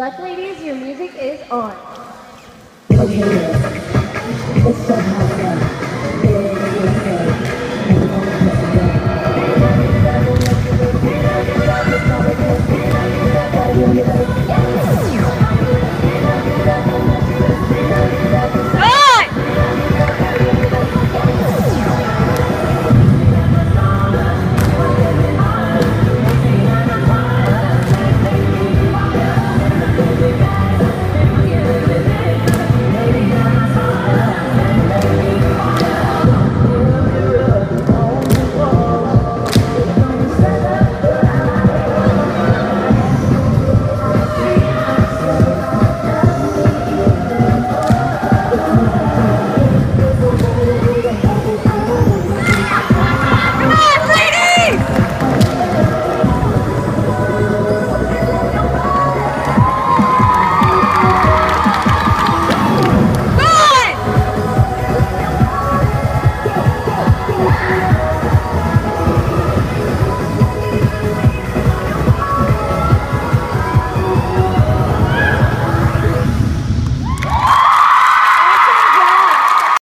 Black ladies, your music is on. Okay.